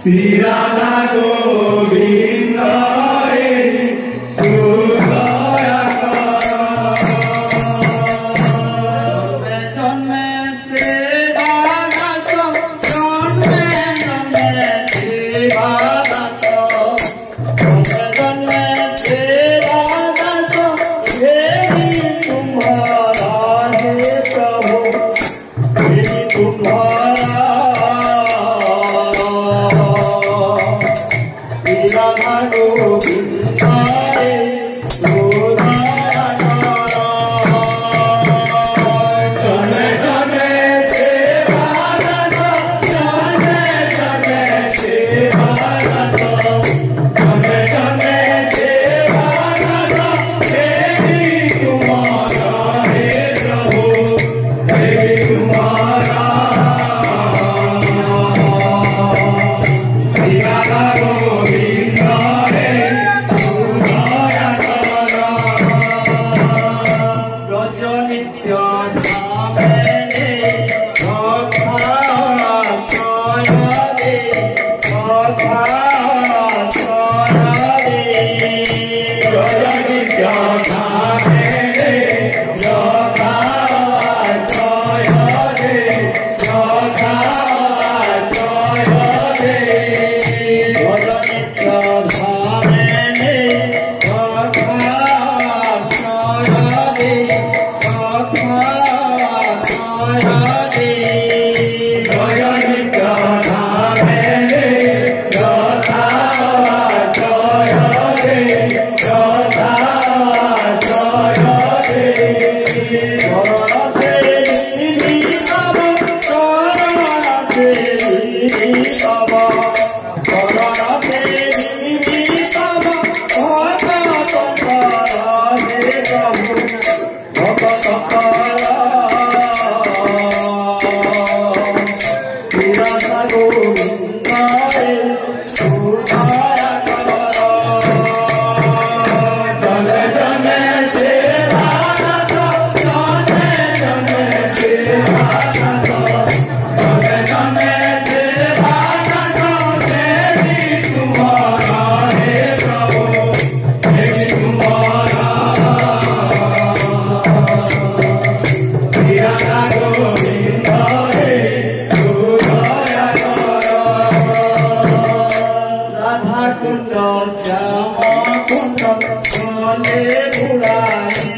Oh, Oh, Oh, Shyam कुंड भोले भुलाई